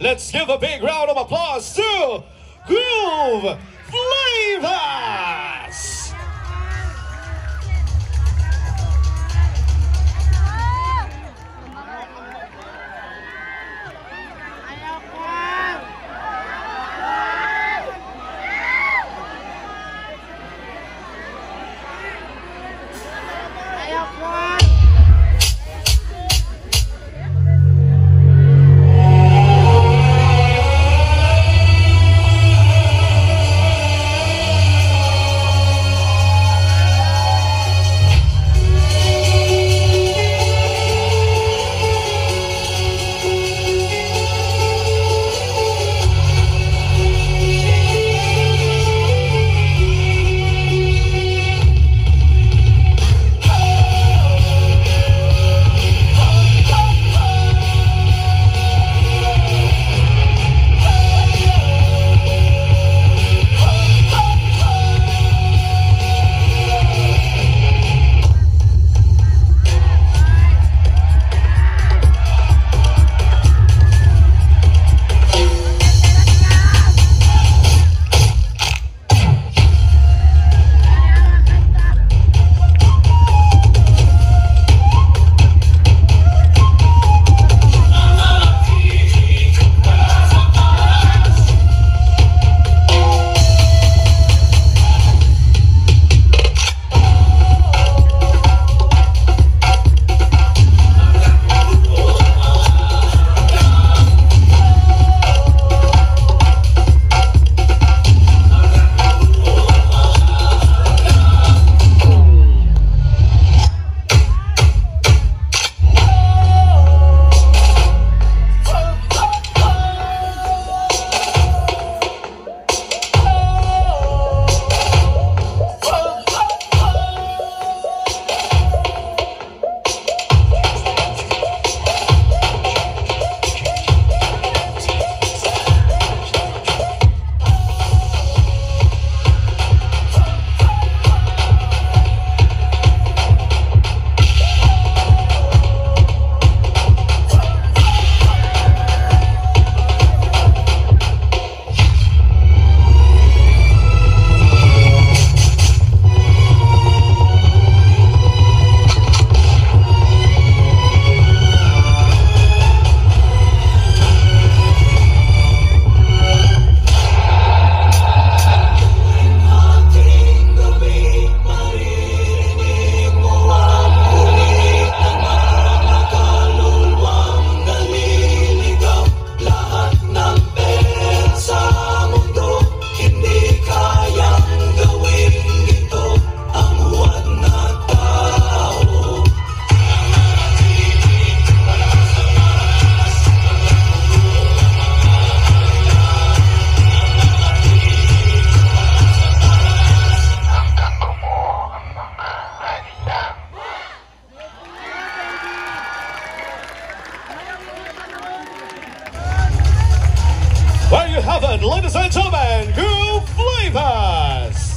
Let's give a big round of applause to Groove Flavors. It, ladies and gentlemen, Groove Flavors.